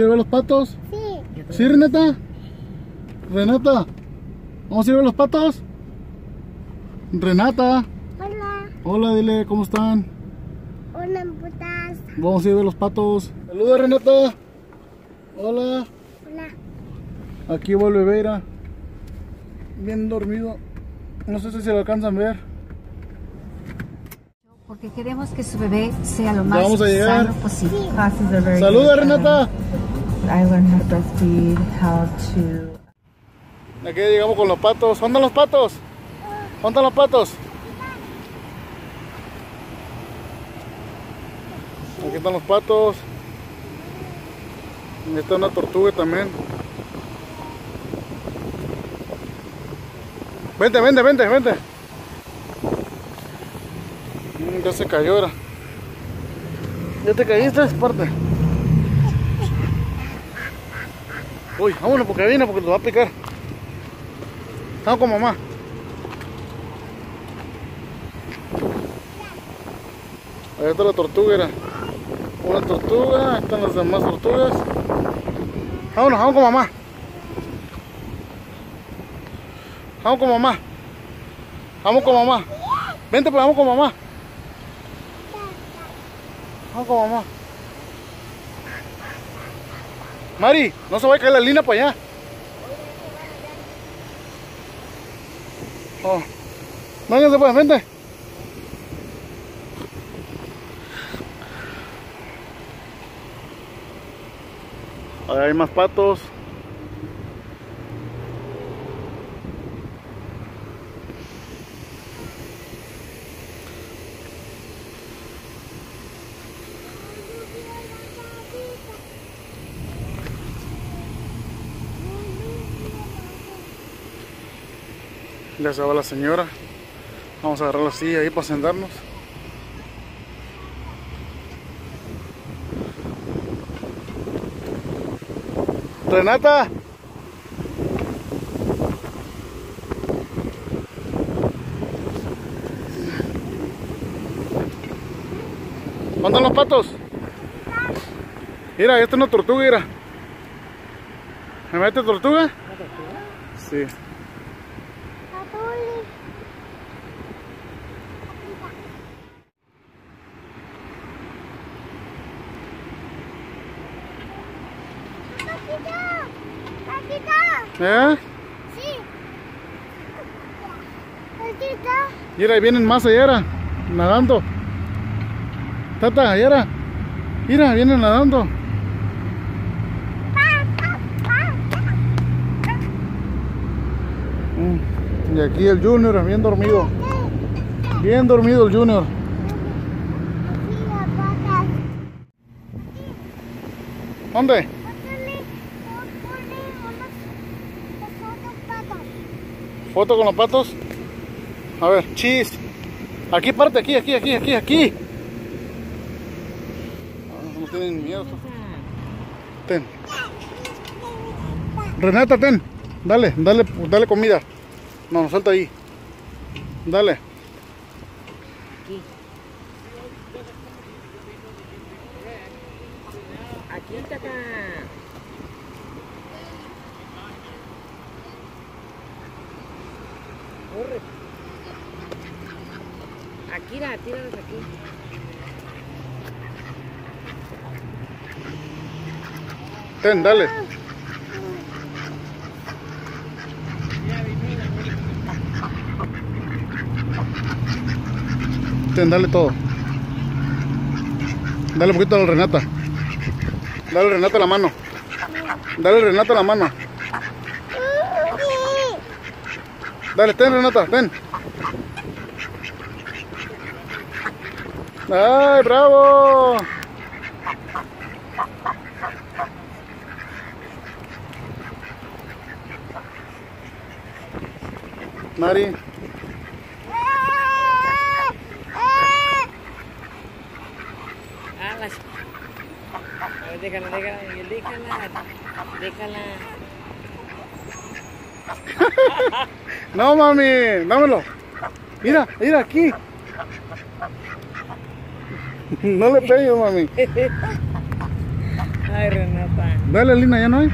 a ir a ver los patos? Sí. ¿Sí, Renata? Renata, ¿vamos a ir a ver los patos? Renata, Hola. hola, dile, ¿cómo están? Hola, putas. Vamos a ir a ver los patos. Saluda, Renata. Hola. Hola. Aquí va el bebé, mira. Bien dormido. No sé si se lo alcanzan a ver. Porque queremos que su bebé sea lo más vamos a llegar. sano posible. Very Saluda. Renata. I learned how to breastfeed, how to Aquí llegamos con los patos. ¿Dónde los patos? ¿Dónde están los patos? Aquí están los patos. Aquí está una tortuga también. Vente, vente, vente, vente. Mm, Ya se cayó ahora. ¿Ya te caíste? Parte. Uy, vámonos porque viene porque te va a picar. Vamos con mamá. Ahí está la tortuga. Una tortuga, están las demás tortugas. Vámonos, vamos con mamá. Vamos con mamá. Vamos con mamá. Vente, pues vamos con mamá. Vamos con mamá. Mari, no se vaya a caer la línea para allá. Oh. Vénganse pues, vente. Ahí hay más patos. Ya se va la señora. Vamos a agarrar la silla ahí para sentarnos. Renata. ¿Dónde están los patos? Mira, esta es una tortuga, mira. ¿Me mete tortuga? Sí. Papuli. Papito. ¿Eh? Sí. Mira, ahí vienen más allá, nadando. Tata, allá. Mira, vienen nadando. Y aquí el Junior, bien dormido. Bien dormido el Junior. ¿Dónde? ¿Foto con los patos? A ver, chis. Aquí parte, aquí, aquí, aquí, aquí, aquí. Ah, No tienen miedo. Ten. Renata, ten. Dale, dale, dale comida. No, nos falta ahí. Dale. Aquí está acá. Corre. Aquí, la, tíralas aquí. Ten, dale. Dale todo. Dale un poquito a Renata. Dale a Renata la mano. Dale a Renata la mano. Dale, ten Renata, ten. ¡Ay, bravo! Mari, Ah, las... A ver, déjala, déjala, Miguel, déjala. Déjala. no mami, dámelo. Mira, mira aquí. No le pegues, mami. Ay, Renata. Dale, Lina, ya no hay.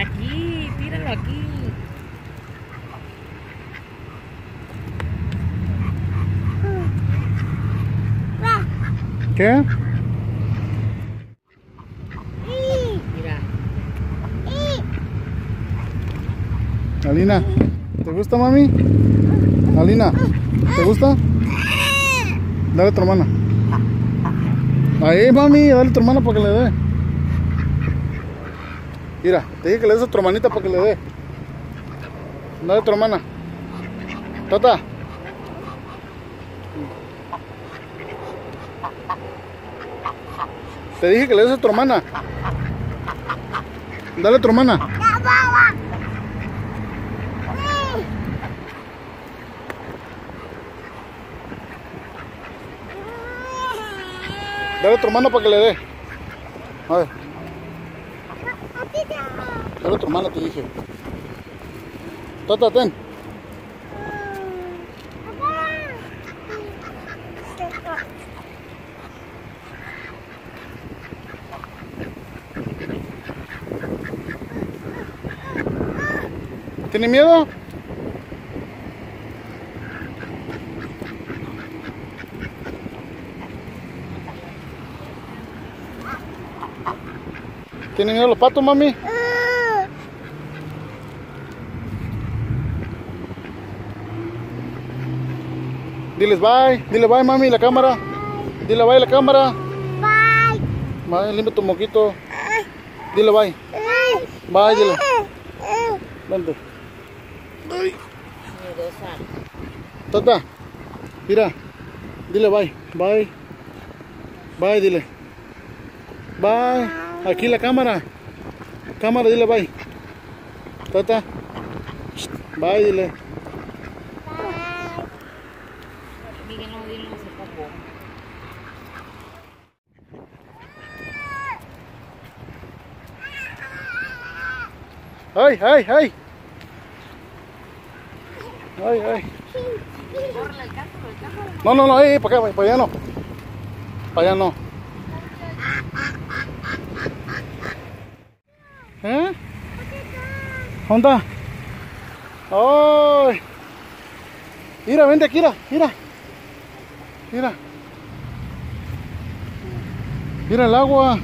Aquí, tíralo aquí. ¿Qué? Alina, ¿te gusta, mami? Alina, ¿te gusta? Dale a tu hermana. Ahí, mami, dale a tu hermana para que le dé. Mira, te dije que le des a tu hermanita para que le dé. Dale a tu hermana. Tata. Te dije que le des a tu hermana. Dale a tu hermana. Dale a tu hermana para que le dé. A ver, dale a tu hermana, te dije. Tata, ten. ¿Tiene miedo? ¿Tiene miedo los patos, mami? Diles bye, dile bye, mami, la cámara. Dile bye, la cámara. Bye. Bye, limpia tu moquito. Dile bye. Bye, dile. Vente. Ay. Tata, mira. Dile bye. Bye. Bye, dile. Bye. Aquí la cámara. Cámara, dile bye. Tata. Bye, dile. ¡Ay, ay, ay! ¡Ay, ay! No, no, no, eh, para acá, para allá no. Para allá no. ¿Eh? ¿Dónde está? ¡Ay! Mira, vente aquí, mira. Mira. Mira el agua.